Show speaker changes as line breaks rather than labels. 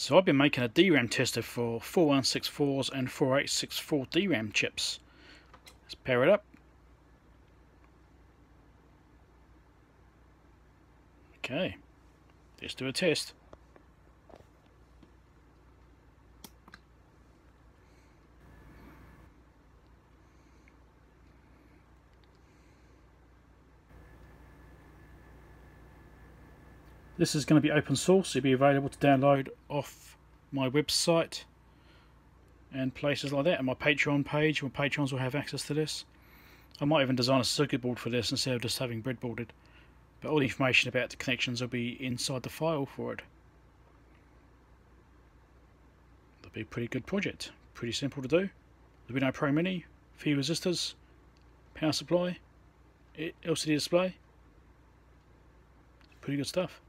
So I've been making a DRAM tester for 4164s and 4864 DRAM chips. Let's pair it up. Okay, let's do a test. This is going to be open source, it'll be available to download off my website and places like that, and my Patreon page, my patrons will have access to this. I might even design a circuit board for this instead of just having breadboarded. But all the information about the connections will be inside the file for it. It'll be a pretty good project. Pretty simple to do. There'll be no Pro Mini, few resistors, power supply, LCD display. Pretty good stuff.